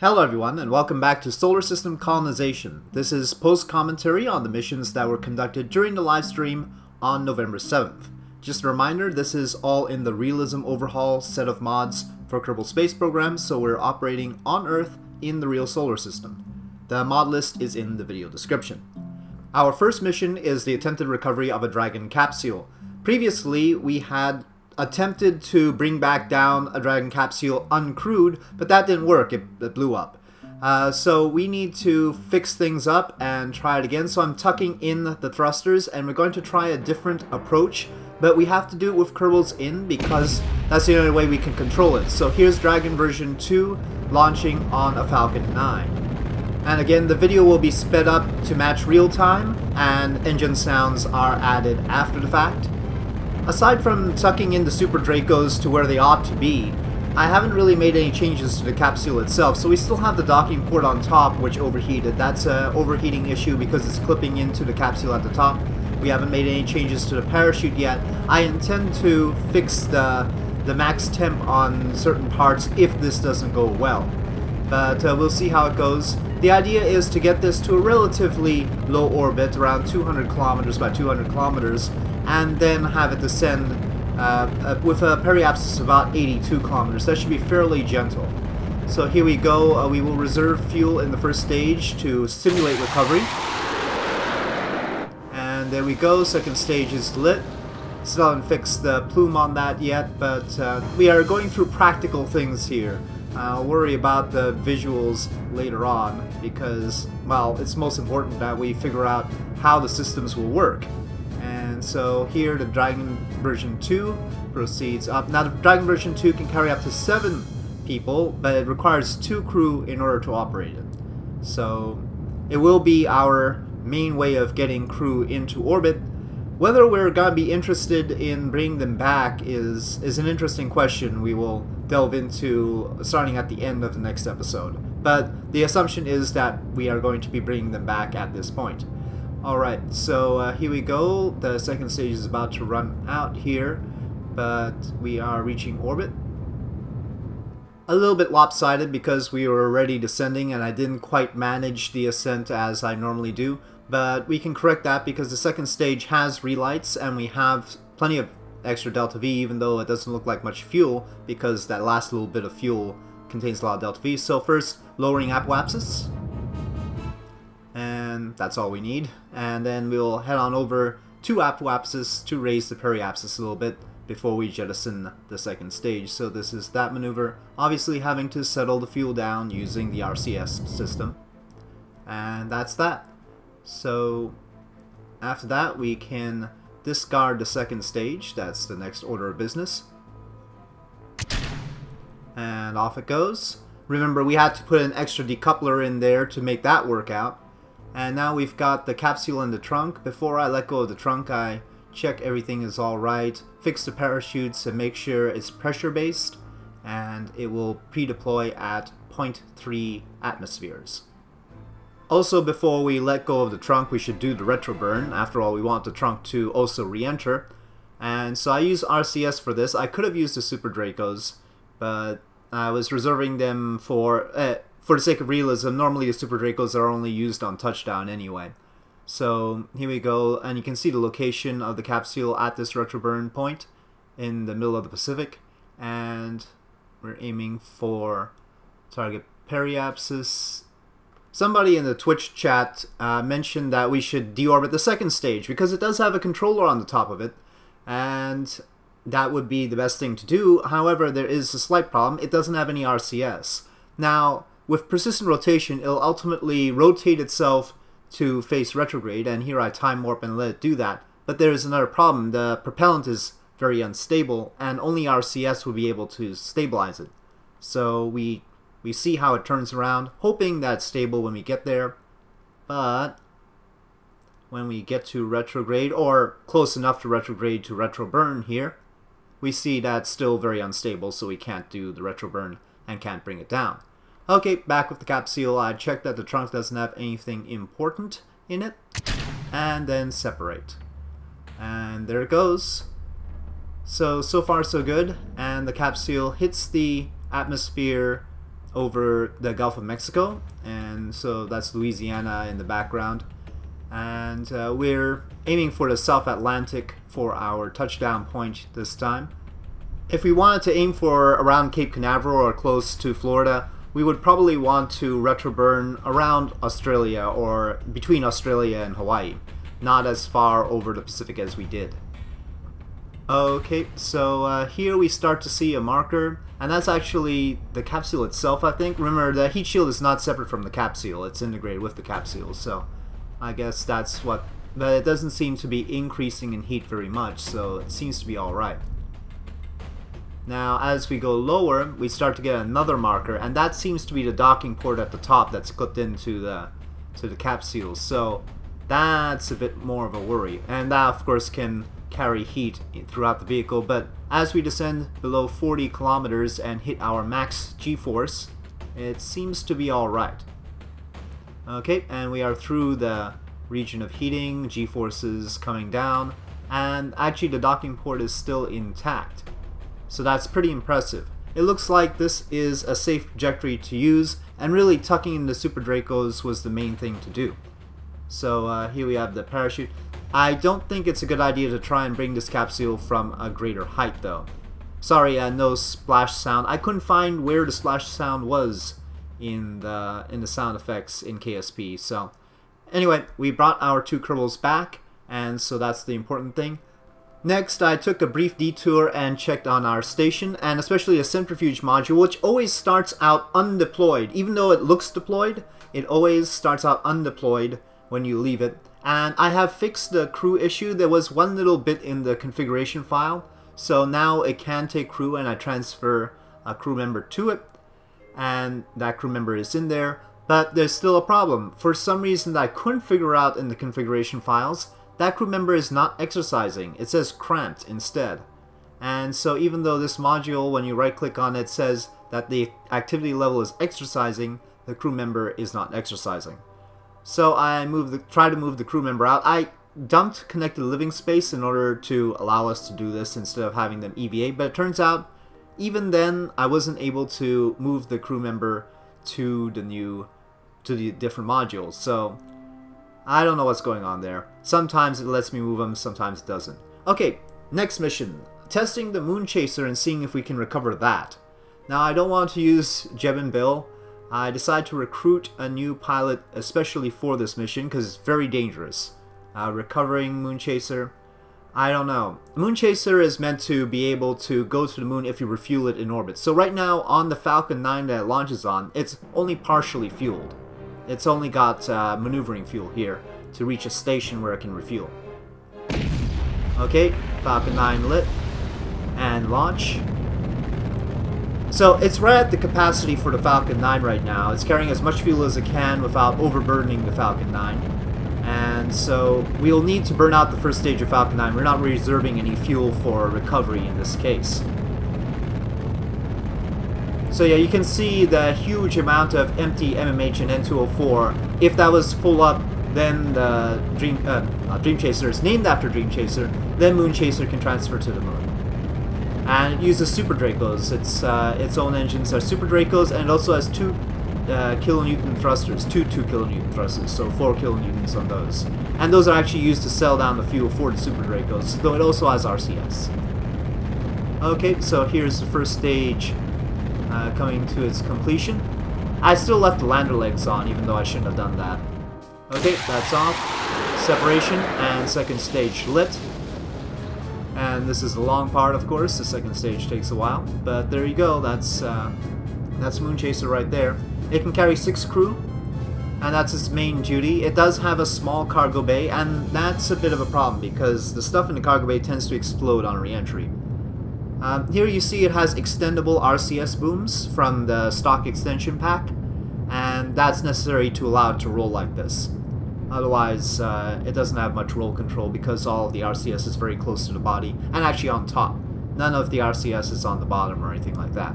Hello everyone, and welcome back to Solar System Colonization. This is post-commentary on the missions that were conducted during the live stream on November 7th. Just a reminder, this is all in the Realism Overhaul set of mods for Kerbal Space Program, so we're operating on Earth in the real solar system. The mod list is in the video description. Our first mission is the attempted recovery of a Dragon capsule. Previously, we had attempted to bring back down a Dragon capsule uncrewed, but that didn't work. It, it blew up. Uh, so we need to fix things up and try it again. So I'm tucking in the thrusters, and we're going to try a different approach. But we have to do it with Kerbals in because that's the only way we can control it. So here's Dragon version 2 launching on a Falcon 9. And again, the video will be sped up to match real time, and engine sounds are added after the fact. Aside from tucking in the Super Dracos to where they ought to be, I haven't really made any changes to the capsule itself, so we still have the docking port on top which overheated. That's an overheating issue because it's clipping into the capsule at the top. We haven't made any changes to the parachute yet. I intend to fix the, the max temp on certain parts if this doesn't go well. But uh, we'll see how it goes. The idea is to get this to a relatively low orbit, around 200 kilometers by 200 kilometers, and then have it descend uh, uh, with a periapsis of about 82 kilometers. That should be fairly gentle. So here we go. Uh, we will reserve fuel in the first stage to simulate recovery. And there we go. Second stage is lit. Still haven't fixed the plume on that yet, but uh, we are going through practical things here. I'll worry about the visuals later on because, well, it's most important that we figure out how the systems will work. And so here the Dragon version 2 proceeds up. Now the Dragon version 2 can carry up to 7 people, but it requires 2 crew in order to operate it. So it will be our main way of getting crew into orbit. Whether we're going to be interested in bringing them back is, is an interesting question we will delve into starting at the end of the next episode. But the assumption is that we are going to be bringing them back at this point. Alright, so uh, here we go. The second stage is about to run out here, but we are reaching orbit. A little bit lopsided because we were already descending and I didn't quite manage the ascent as I normally do, but we can correct that because the second stage has relights and we have plenty of extra delta V even though it doesn't look like much fuel because that last little bit of fuel contains a lot of delta V. So first, lowering apoapsis and that's all we need. And then we'll head on over to apoapsis to raise the periapsis a little bit before we jettison the second stage. So this is that maneuver, obviously having to settle the fuel down using the RCS system. And that's that. So after that we can discard the second stage, that's the next order of business. And off it goes. Remember we had to put an extra decoupler in there to make that work out. And now we've got the capsule in the trunk. Before I let go of the trunk, I check everything is alright, fix the parachutes and make sure it's pressure based, and it will pre-deploy at 0.3 atmospheres. Also, before we let go of the trunk, we should do the retro burn. After all, we want the trunk to also re-enter. And so I use RCS for this. I could have used the Super Dracos, but I was reserving them for... Uh, for the sake of realism, normally the Super Dracos are only used on touchdown anyway. So here we go, and you can see the location of the capsule at this retroburn point in the middle of the Pacific, and we're aiming for target periapsis. Somebody in the Twitch chat uh, mentioned that we should deorbit the second stage because it does have a controller on the top of it, and that would be the best thing to do. However, there is a slight problem. It doesn't have any RCS. Now, with persistent rotation, it'll ultimately rotate itself to face retrograde, and here I time warp and let it do that. But there is another problem. The propellant is very unstable, and only RCS will be able to stabilize it. So we we see how it turns around, hoping that it's stable when we get there. But when we get to retrograde, or close enough to retrograde to retro burn here, we see that's still very unstable, so we can't do the retro burn and can't bring it down. Okay, back with the capsule. I checked that the trunk doesn't have anything important in it. And then separate. And there it goes. So, so far so good. And the capsule hits the atmosphere over the Gulf of Mexico, and so that's Louisiana in the background. And uh, we're aiming for the South Atlantic for our touchdown point this time. If we wanted to aim for around Cape Canaveral or close to Florida, we would probably want to retroburn around Australia or between Australia and Hawaii, not as far over the Pacific as we did. Okay, so uh, here we start to see a marker, and that's actually the capsule itself, I think. Remember, the heat shield is not separate from the capsule, it's integrated with the capsule, so I guess that's what... But it doesn't seem to be increasing in heat very much, so it seems to be alright. Now, as we go lower, we start to get another marker, and that seems to be the docking port at the top that's clipped into the to the capsule. So that's a bit more of a worry, and that of course can carry heat throughout the vehicle, but as we descend below 40 kilometers and hit our max g-force, it seems to be alright. Okay, and we are through the region of heating, g-forces coming down, and actually the docking port is still intact. So that's pretty impressive. It looks like this is a safe trajectory to use, and really tucking in the Super Dracos was the main thing to do. So uh, here we have the parachute. I don't think it's a good idea to try and bring this capsule from a greater height though. Sorry, uh, no splash sound. I couldn't find where the splash sound was in the in the sound effects in KSP. So anyway, we brought our two Kerbals back, and so that's the important thing. Next, I took a brief detour and checked on our station, and especially a centrifuge module, which always starts out undeployed. Even though it looks deployed, it always starts out undeployed when you leave it. And I have fixed the crew issue. There was one little bit in the configuration file. So now it can take crew and I transfer a crew member to it. And that crew member is in there. But there's still a problem. For some reason that I couldn't figure out in the configuration files, that crew member is not exercising. It says cramped instead. And so even though this module, when you right click on it, says that the activity level is exercising, the crew member is not exercising. So I moved the, try to move the crew member out. I dumped connected living space in order to allow us to do this instead of having them EVA, but it turns out even then I wasn't able to move the crew member to the new to the different modules. So I don't know what's going on there. Sometimes it lets me move them, sometimes it doesn't. Okay, next mission. Testing the Moon Chaser and seeing if we can recover that. Now I don't want to use Jeb and Bill I decide to recruit a new pilot especially for this mission because it's very dangerous. Uh, recovering Moonchaser, I don't know. Moon Chaser is meant to be able to go to the moon if you refuel it in orbit. So right now on the Falcon 9 that it launches on, it's only partially fueled. It's only got uh, maneuvering fuel here to reach a station where it can refuel. Okay, Falcon 9 lit and launch. So it's right at the capacity for the Falcon 9 right now. It's carrying as much fuel as it can without overburdening the Falcon 9. And so we'll need to burn out the first stage of Falcon 9. We're not reserving any fuel for recovery in this case. So yeah, you can see the huge amount of empty MMH and N2O4. If that was full up, then the Dream, uh, Dream Chaser is named after Dream Chaser, then Moon Chaser can transfer to the moon and it uses Super Dracos. Its uh, its own engines are Super Dracos, and it also has two uh, kilonewton thrusters, two two kilonewton thrusters, so four kilonewtons on those. And those are actually used to sell down the fuel for the Super Dracos, though it also has RCS. Okay, so here's the first stage uh, coming to its completion. I still left the lander legs on, even though I shouldn't have done that. Okay, that's off. Separation and second stage lit. And this is the long part, of course. The second stage takes a while. But there you go. That's uh, that's Moonchaser right there. It can carry six crew, and that's its main duty. It does have a small cargo bay, and that's a bit of a problem because the stuff in the cargo bay tends to explode on re-entry. Um, here you see it has extendable RCS booms from the stock extension pack, and that's necessary to allow it to roll like this. Otherwise, uh, it doesn't have much roll control because all the RCS is very close to the body, and actually on top. None of the RCS is on the bottom or anything like that.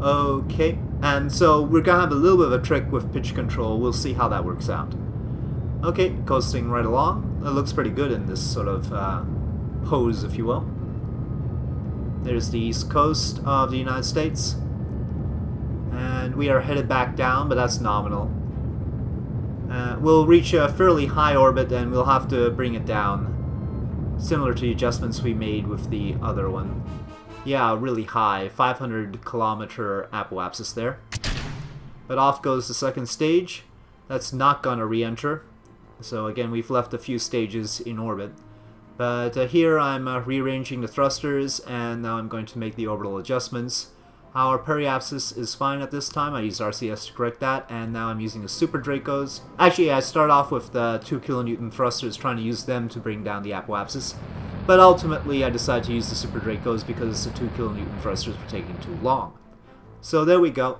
Okay, and so we're gonna have a little bit of a trick with pitch control. We'll see how that works out. Okay, coasting right along. It looks pretty good in this sort of uh, pose, if you will. There's the east coast of the United States. and we are headed back down, but that's nominal. Uh, we'll reach a fairly high orbit and we'll have to bring it down, similar to the adjustments we made with the other one. Yeah, really high, 500 kilometer apoapsis there. But off goes the second stage. That's not gonna re-enter. So again, we've left a few stages in orbit. But uh, here I'm uh, rearranging the thrusters and now I'm going to make the orbital adjustments. Our periapsis is fine at this time. I used RCS to correct that, and now I'm using the Super Dracos. Actually, I start off with the 2 kilonewton thrusters, trying to use them to bring down the apoapsis. But ultimately, I decided to use the Super Dracos because the 2 kilonewton thrusters were taking too long. So there we go.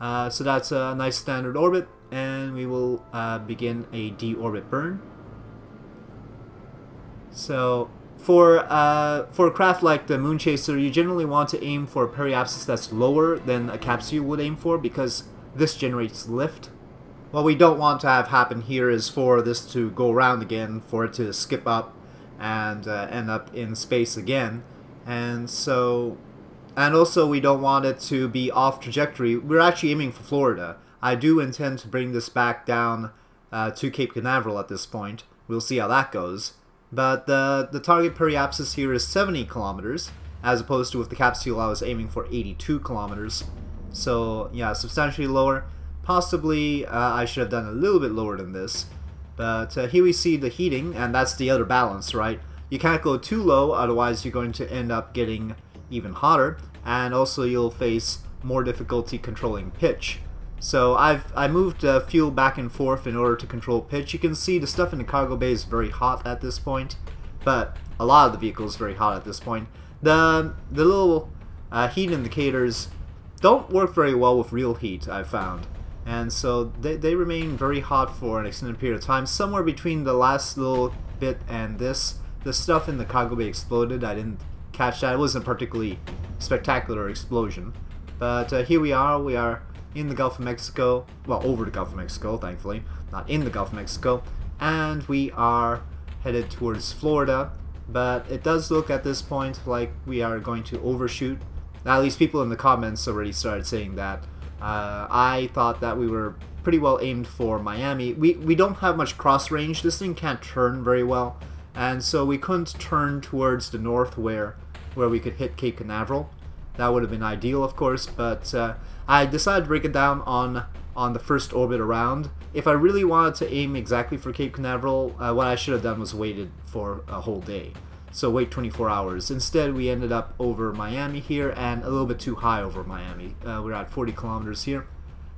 Uh, so that's a nice standard orbit, and we will uh, begin a deorbit burn. So for uh, for a craft like the Moonchaser, you generally want to aim for a periapsis that's lower than a capsule would aim for because this generates lift. What we don't want to have happen here is for this to go around again, for it to skip up and uh, end up in space again. And so, and also we don't want it to be off trajectory. We're actually aiming for Florida. I do intend to bring this back down uh, to Cape Canaveral at this point. We'll see how that goes. But the, the target periapsis here is 70 kilometers, as opposed to with the capsule I was aiming for 82 kilometers. So yeah, substantially lower. Possibly uh, I should have done a little bit lower than this. But uh, here we see the heating, and that's the other balance, right? You can't go too low, otherwise you're going to end up getting even hotter, and also you'll face more difficulty controlling pitch. So I've I moved uh, fuel back and forth in order to control pitch. You can see the stuff in the cargo bay is very hot at this point, but a lot of the vehicle is very hot at this point. The the little uh, heat indicators don't work very well with real heat, I've found. And so they, they remain very hot for an extended period of time. Somewhere between the last little bit and this, the stuff in the cargo bay exploded. I didn't catch that. It wasn't a particularly spectacular explosion. But uh, here we are. We are in the Gulf of Mexico, well, over the Gulf of Mexico, thankfully, not in the Gulf of Mexico, and we are headed towards Florida, but it does look at this point like we are going to overshoot. At least people in the comments already started saying that. Uh, I thought that we were pretty well aimed for Miami. We, we don't have much cross range. This thing can't turn very well, and so we couldn't turn towards the north where, where we could hit Cape Canaveral. That would have been ideal, of course, but uh, I decided to break it down on on the first orbit around. If I really wanted to aim exactly for Cape Canaveral, uh, what I should have done was waited for a whole day. So wait 24 hours. Instead, we ended up over Miami here and a little bit too high over Miami. Uh, we're at 40 kilometers here.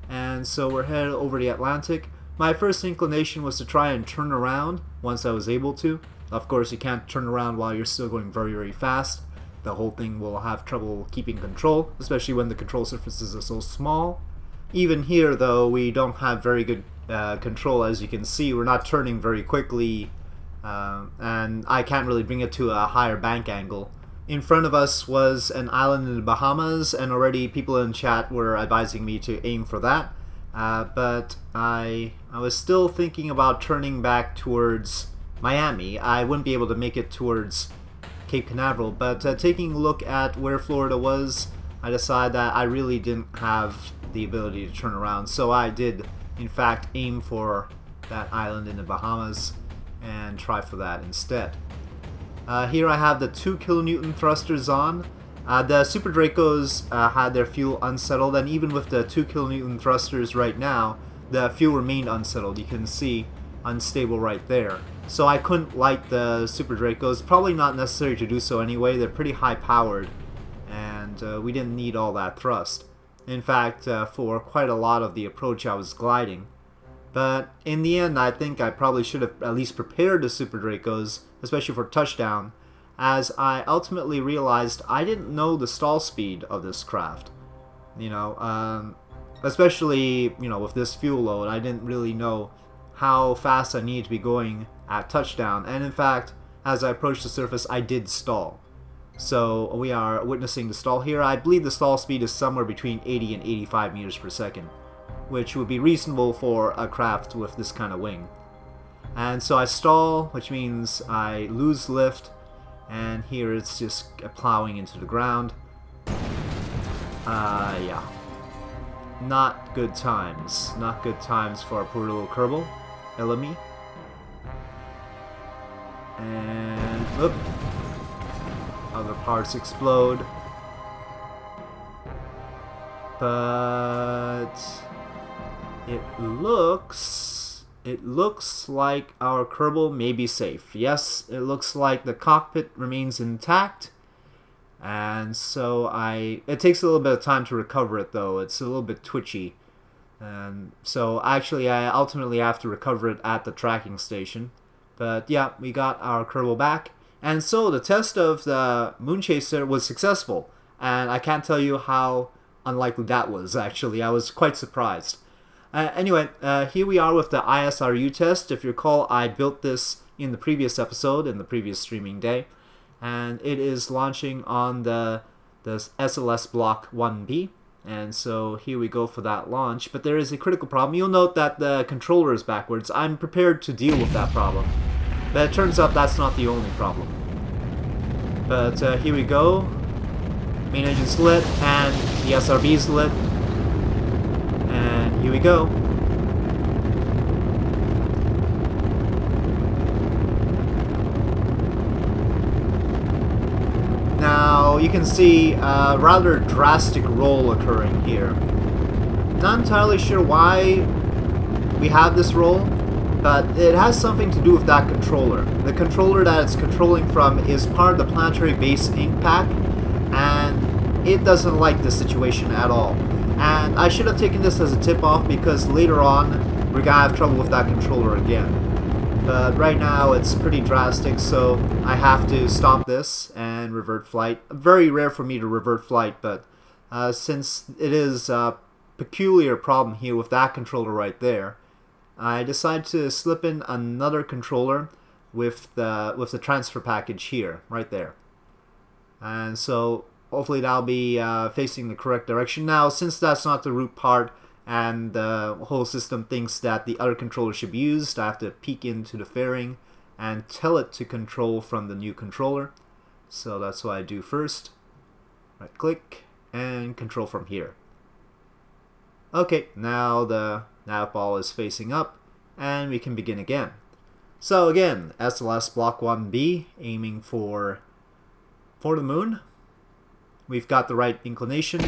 And so we're headed over the Atlantic. My first inclination was to try and turn around once I was able to. Of course, you can't turn around while you're still going very, very fast the whole thing will have trouble keeping control, especially when the control surfaces are so small. Even here, though, we don't have very good uh, control, as you can see. We're not turning very quickly, uh, and I can't really bring it to a higher bank angle. In front of us was an island in the Bahamas, and already people in chat were advising me to aim for that. Uh, but I, I was still thinking about turning back towards Miami. I wouldn't be able to make it towards Cape Canaveral. But uh, taking a look at where Florida was, I decided that I really didn't have the ability to turn around. So I did, in fact, aim for that island in the Bahamas and try for that instead. Uh, here I have the 2 kilonewton thrusters on. Uh, the Super Dracos uh, had their fuel unsettled, and even with the 2 kilonewton thrusters right now, the fuel remained unsettled. You can see unstable right there. So I couldn't light the Super Dracos. Probably not necessary to do so anyway. They're pretty high powered and uh, we didn't need all that thrust. In fact, uh, for quite a lot of the approach I was gliding. But in the end, I think I probably should have at least prepared the Super Dracos, especially for touchdown, as I ultimately realized I didn't know the stall speed of this craft. You know, um, especially, you know, with this fuel load, I didn't really know how fast I need to be going at touchdown. And in fact, as I approached the surface, I did stall. So we are witnessing the stall here. I believe the stall speed is somewhere between 80 and 85 meters per second, which would be reasonable for a craft with this kind of wing. And so I stall, which means I lose lift, and here it's just plowing into the ground. Uh, yeah. not good times. Not good times for our poor little Kerbal. Elemi. And, whoop. Other parts explode. But it looks it looks like our Kerbal may be safe. Yes, it looks like the cockpit remains intact. And so I it takes a little bit of time to recover it though. It's a little bit twitchy. And so actually I ultimately have to recover it at the tracking station. But yeah, we got our Kerbal back. And so the test of the Moonchaser was successful. And I can't tell you how unlikely that was, actually. I was quite surprised. Uh, anyway, uh, here we are with the ISRU test. If you recall, I built this in the previous episode, in the previous streaming day. And it is launching on the, the SLS Block 1B. And so here we go for that launch. But there is a critical problem. You'll note that the controller is backwards. I'm prepared to deal with that problem. But it turns out that's not the only problem. But uh, here we go main engine's lit, and the SRB's lit. And here we go. You can see a rather drastic roll occurring here. Not entirely sure why we have this roll, but it has something to do with that controller. The controller that it's controlling from is part of the Planetary Base Inc pack, and it doesn't like this situation at all. And I should have taken this as a tip-off because later on we're gonna have trouble with that controller again. But right now it's pretty drastic, so I have to stop this and revert flight. Very rare for me to revert flight, but uh, since it is a peculiar problem here with that controller right there, I decided to slip in another controller with the with the transfer package here, right there and so hopefully that'll be uh, facing the correct direction. Now, since that's not the root part and the whole system thinks that the other controller should be used, I have to peek into the fairing and tell it to control from the new controller. So that's what I do first. Right click and control from here. Okay, now the nav ball is facing up and we can begin again. So again, SLS block 1B aiming for for the moon. We've got the right inclination,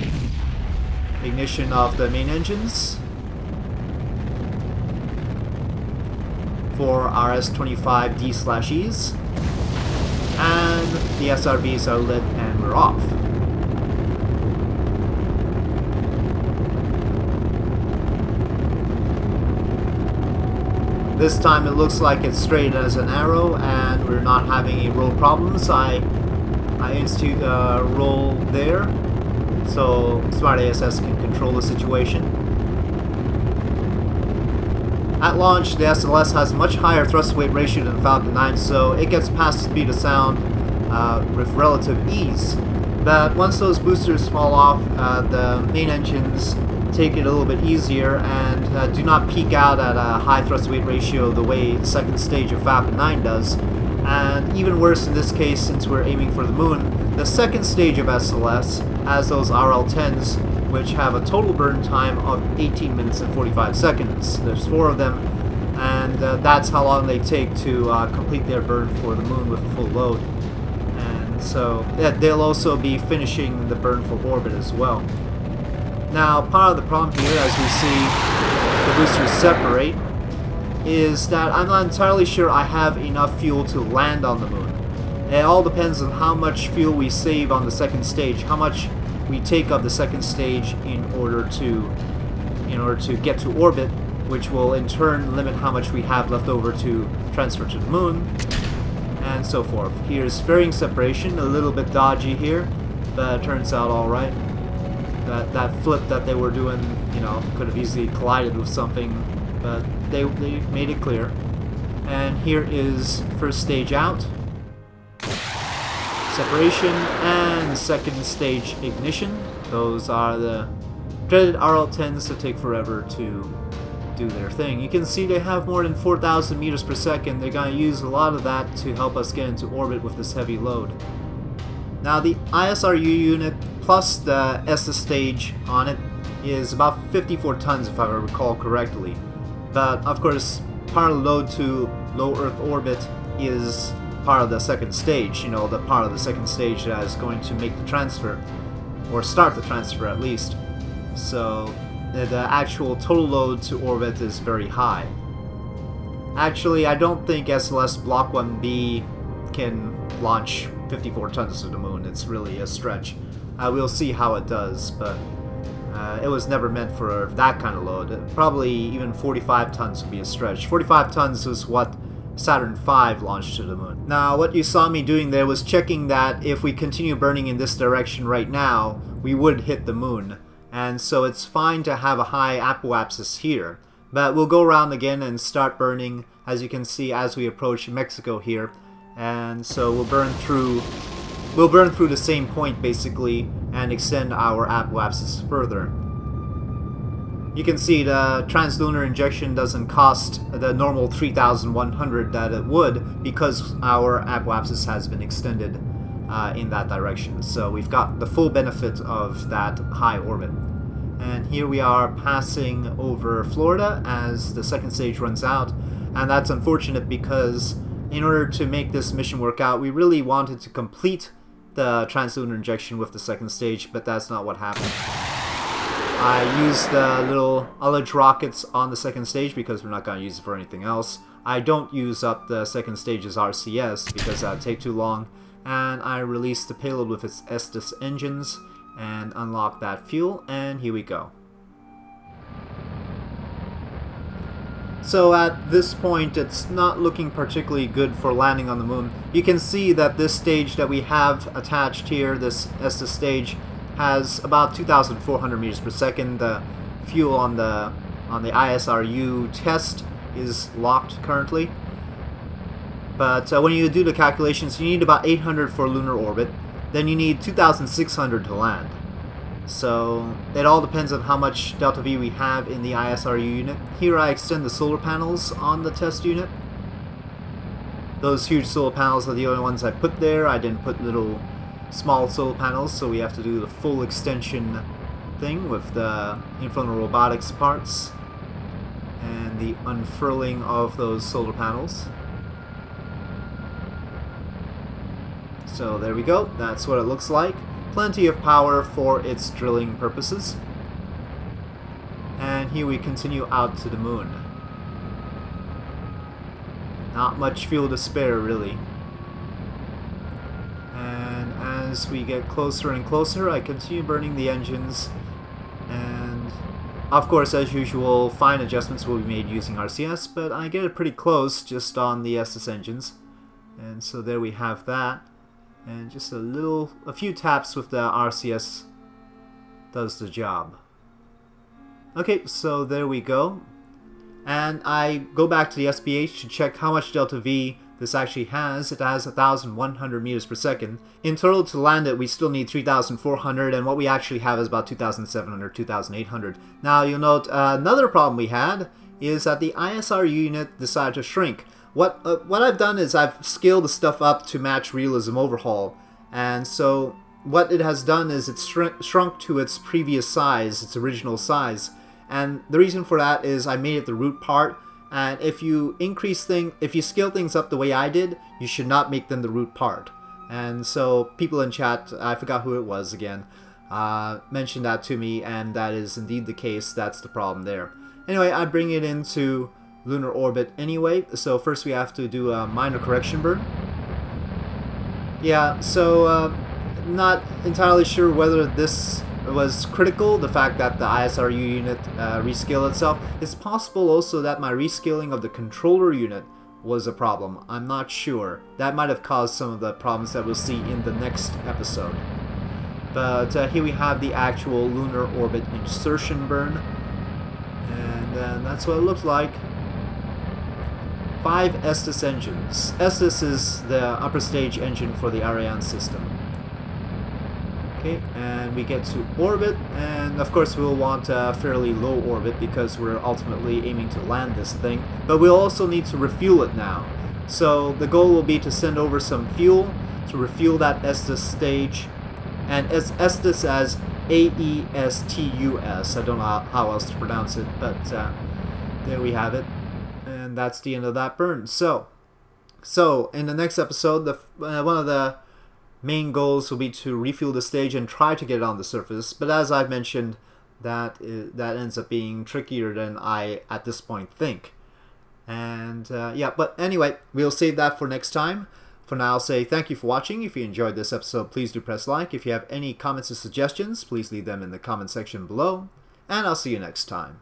ignition of the main engines for RS-25D slash E's, and the SRBs are lit and we're off. This time it looks like it's straight as an arrow and we're not having any roll problems. I I institute a roll there so Smart ASS can control the situation. At launch, the SLS has much higher thrust weight ratio than Falcon 9, so it gets past the speed of sound uh, with relative ease. But once those boosters fall off, uh, the main engines take it a little bit easier and uh, do not peak out at a high thrust weight ratio the way the second stage of Falcon 9 does. And even worse in this case, since we're aiming for the moon, the second stage of SLS has those RL-10s, which have a total burn time of 18 minutes and 45 seconds. There's four of them, and uh, that's how long they take to uh, complete their burn for the moon with a full load. So yeah, they'll also be finishing the burn for orbit as well. Now, part of the problem here, as we see the boosters separate, is that I'm not entirely sure I have enough fuel to land on the moon. It all depends on how much fuel we save on the second stage, how much we take of the second stage in order to in order to get to orbit, which will in turn limit how much we have left over to transfer to the moon, and so forth. Here's fairing separation, a little bit dodgy here, but turns out alright. That, that flip that they were doing, you know, could have easily collided with something but they, they made it clear. And here is first stage out, separation, and second stage ignition. Those are the dreaded RL-10s that take forever to do their thing. You can see they have more than 4,000 meters per second. They're going to use a lot of that to help us get into orbit with this heavy load. Now the ISRU unit plus the ESA stage on it is about 54 tons if I recall correctly. But of course, part of the load to low Earth orbit is part of the second stage, you know, the part of the second stage that is going to make the transfer, or start the transfer at least. So the actual total load to orbit is very high. Actually, I don't think SLS Block 1B can launch 54 tons to the moon. It's really a stretch. Uh, we'll see how it does, but uh, it was never meant for that kind of load. Probably even 45 tons would be a stretch. 45 tons is what Saturn V launched to the moon. Now, what you saw me doing there was checking that if we continue burning in this direction right now, we would hit the moon. And so it's fine to have a high apoapsis here. But we'll go around again and start burning, as you can see, as we approach Mexico here. And so we'll burn through we'll burn through the same point basically and extend our apoapsis further. You can see the translunar injection doesn't cost the normal 3100 that it would because our apoapsis has been extended uh, in that direction. So we've got the full benefit of that high orbit. And here we are passing over Florida as the second stage runs out. And that's unfortunate because in order to make this mission work out, we really wanted to complete the translunar injection with the second stage, but that's not what happened. I used the little ullage rockets on the second stage because we're not going to use it for anything else. I don't use up the second stage's RCS because that would take too long. And I release the payload with its Aestus engines and unlock that fuel, and here we go. So at this point, it's not looking particularly good for landing on the moon. You can see that this stage that we have attached here, this Aestus stage, has about 2,400 meters per second. The fuel on the on the ISRU test is locked currently. But uh, when you do the calculations, you need about 800 for lunar orbit. Then you need 2,600 to land. So it all depends on how much delta V we have in the ISRU unit. Here I extend the solar panels on the test unit. Those huge solar panels are the only ones I put there. I didn't put little small solar panels, so we have to do the full extension thing with the Infernal Robotics parts and the unfurling of those solar panels. So there we go, that's what it looks like. Plenty of power for its drilling purposes. And here we continue out to the moon. Not much fuel to spare, really. And as we get closer and closer, I continue burning the engines. And, of course, as usual, fine adjustments will be made using RCS, but I get it pretty close just on the Aestus engines. And so there we have that and just a little a few taps with the RCS does the job okay so there we go and I go back to the SPH to check how much delta V this actually has. It has 1,100 meters per second. In total to land it we still need 3,400 and what we actually have is about 2,700, 2,800. Now you'll note uh, another problem we had is that the ISRU unit decided to shrink. What uh, what I've done is I've scaled the stuff up to match Realism Overhaul, and so what it has done is it's shrunk, shrunk to its previous size, its original size, and the reason for that is I made it the root part. And if you increase thing, if you scale things up the way I did, you should not make them the root part. And so people in chat, I forgot who it was again, uh, mentioned that to me, and that is indeed the case. That's the problem there. Anyway, I bring it into lunar orbit anyway, so first we have to do a minor correction burn. Yeah, so uh, not entirely sure whether this was critical, the fact that the ISRU unit uh, rescaled itself. It's possible also that my rescaling of the controller unit was a problem. I'm not sure. That might have caused some of the problems that we'll see in the next episode. But uh, here we have the actual lunar orbit insertion burn. And uh, that's what it looks like five Aestus engines. Aestus is the upper stage engine for the Ariane system. Okay, and we get to orbit, and of course we'll want a fairly low orbit because we're ultimately aiming to land this thing, but we'll also need to refuel it now. So the goal will be to send over some fuel to refuel that Aestus stage, and as Aestus as A-E-S-T-U-S. I don't know how, else to pronounce it, but uh, there we have it. And that's the end of that burn. So, so in the next episode, the uh, one of the main goals will be to refuel the stage and try to get it on the surface. But as I've mentioned, that is, that ends up being trickier than I at this point think. And uh, yeah, but anyway, we'll save that for next time. For now, I'll say thank you for watching. If you enjoyed this episode, please do press like. If you have any comments or suggestions, please leave them in the comment section below. And I'll see you next time.